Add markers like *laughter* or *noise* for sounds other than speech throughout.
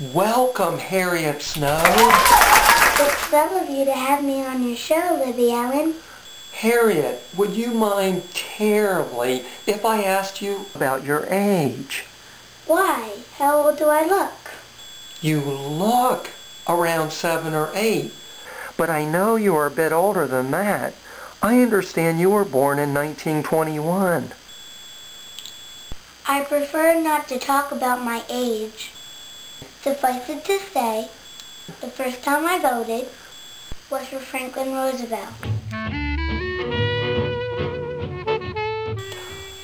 Welcome, Harriet Snode. It's love of you to have me on your show, Libby Ellen. Harriet, would you mind terribly if I asked you about your age? Why? How old do I look? You look around seven or eight, but I know you are a bit older than that. I understand you were born in 1921. I prefer not to talk about my age. Suffice it to say, the first time I voted was for Franklin Roosevelt.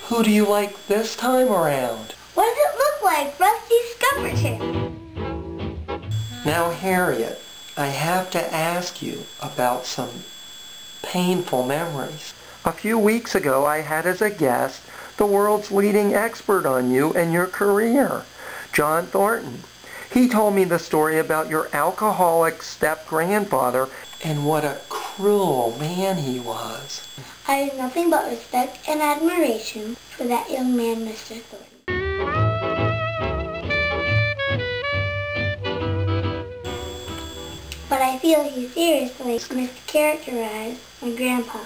Who do you like this time around? What does it look like, Rusty Scupperton? Now, Harriet, I have to ask you about some painful memories. A few weeks ago, I had as a guest the world's leading expert on you and your career, John Thornton. He told me the story about your alcoholic step-grandfather and what a cruel man he was. I have nothing but respect and admiration for that young man, Mr. Thornton. But I feel he seriously mischaracterized my grandpa.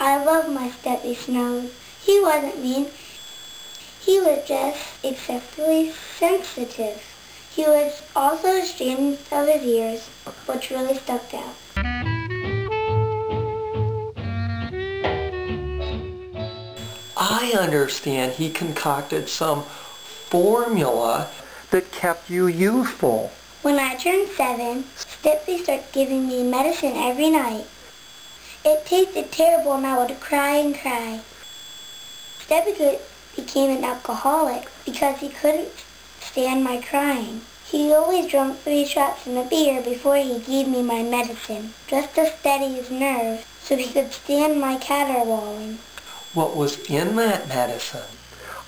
I love my Steppy Snodes. He wasn't mean. He was just exceptionally sensitive. He was also ashamed of his ears, which really stuck out. I understand he concocted some formula that kept you youthful. When I turned seven, Steppy started giving me medicine every night. It tasted terrible and I would cry and cry. Steppy became an alcoholic because he couldn't stand my crying. He always drank three shots in a beer before he gave me my medicine, just to steady his nerves so he could stand my caterwauling. What was in that medicine?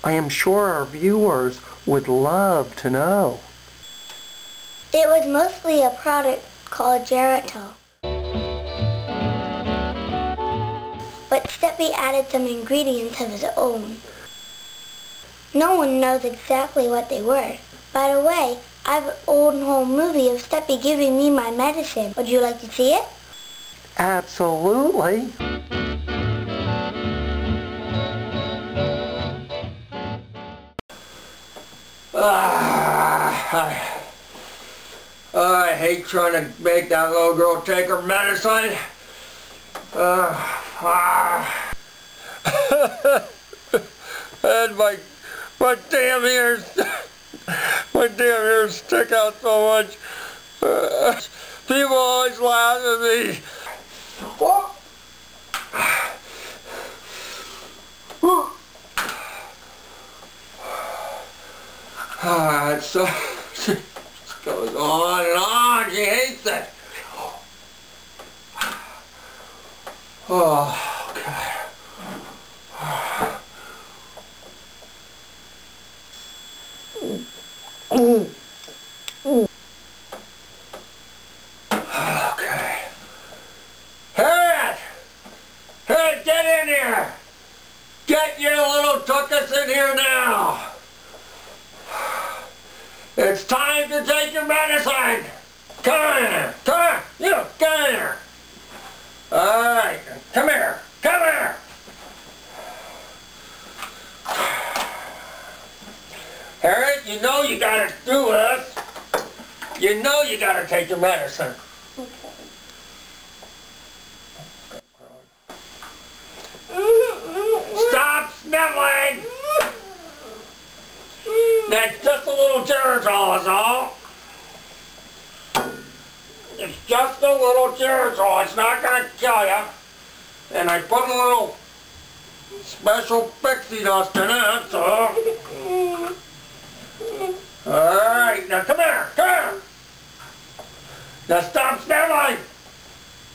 I am sure our viewers would love to know. It was mostly a product called Geritol. But Steppy added some ingredients of his own. No one knows exactly what they were. By the way, I have an old home movie of Steppy giving me my medicine. Would you like to see it? Absolutely. Ah, I, I hate trying to make that little girl take her medicine. Uh, ah. *laughs* and my, my damn ears, *laughs* my damn ears stick out so much. Uh, people always laugh at me. What? It's so, it goes on and on. She hates it. Oh, okay. Okay. Harriet! Harriet, get in here! Get your little tuckus in here now! It's time to take your medicine! Come here! Come here! You, come here! Alright, come here! Come here! Harriet, you know you gotta do this. You know you gotta take your medicine. Stop sniveling! That's just a little Geritol is all. It's just a little Geritol. It's not going to kill you. And I put a little special pixie dust in it, so... Alright, now come here, come here! Now stop sniveling!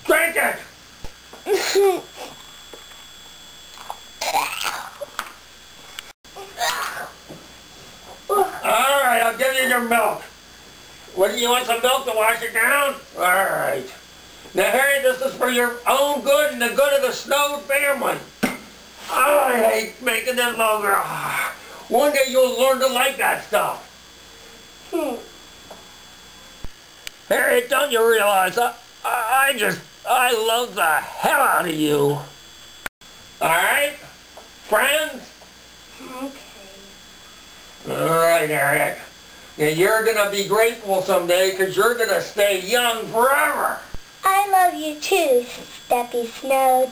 Drink it! *laughs* Alright, I'll give you your milk. What do you want some milk to wash it down? Alright. Now Harry, this is for your own good and the good of the Snode family. I hate making this longer. *sighs* One day you'll learn to like that stuff. Hmm. Harry, don't you realize I, I, I just, I love the hell out of you. Alright? Friends? Okay. Alright, Harriet. Yeah, you're gonna be grateful someday because you're gonna stay young forever. I love you too, Steppy Snode.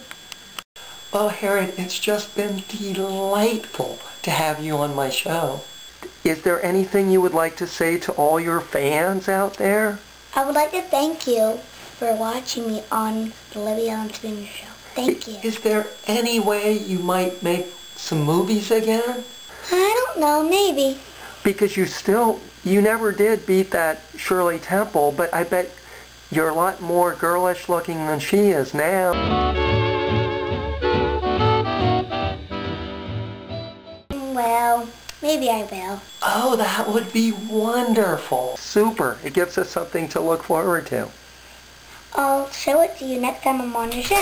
Well, Harriet, it's just been delightful to have you on my show. Is there anything you would like to say to all your fans out there? I would like to thank you for watching me on the Libby Ellen Spooner Show. Thank you. Is there any way you might make some movies again? I don't know, maybe. Because you still, you never did beat that Shirley Temple, but I bet you're a lot more girlish looking than she is now. Well, maybe I will. Oh, that would be wonderful. Super. It gives us something to look forward to. I'll show it to you next time I'm on your show.